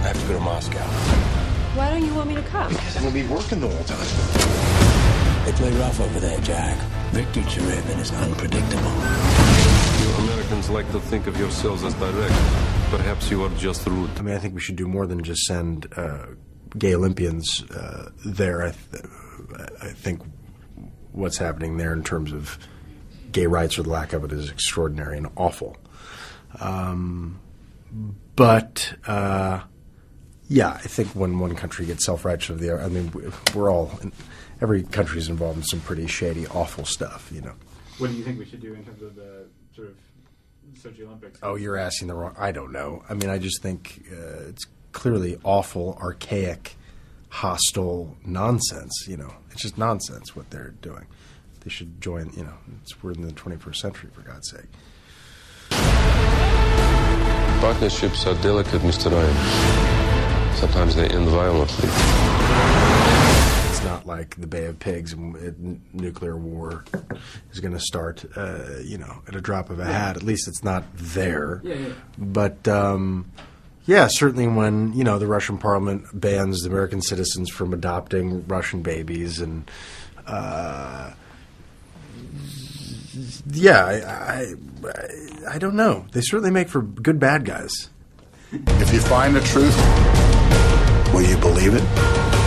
I have to go to Moscow. Why don't you want me to come? Because I'm gonna be working the whole time. They play rough over there, Jack. Viktor Cherevin is unpredictable. You Americans like to think of yourselves as direct. Perhaps you are just rude. I mean, I think we should do more than just send uh, gay Olympians uh, there. I, th- I think what's happening there in terms of gay rights or the lack of it is extraordinary and awful. Um, but uh, yeah, I think when one country gets self-righteous of the other, I mean, we're all every country is involved in some pretty shady, awful stuff, you know. What do you think we should do in terms of the sort of Sochi Olympics? Oh, you're asking the wrong. I don't know. I mean, I just think uh, it's clearly awful, archaic, hostile nonsense. You know, it's just nonsense what they're doing. They should join. You know, it's, we're in the 21st century, for God's sake. Partnerships are delicate, Mr. Ryan. Sometimes they end violently. It's not like the Bay of Pigs and nuclear war is going to start, uh, you know, at a drop of a hat. At least it's not there. Yeah, yeah. But um, yeah, certainly when you know the Russian Parliament bans the American citizens from adopting Russian babies, and uh, yeah, I, I I don't know. They certainly make for good bad guys. If you find the truth, Will you believe it?